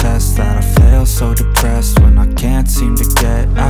test that I fail So depressed when I can't seem to get out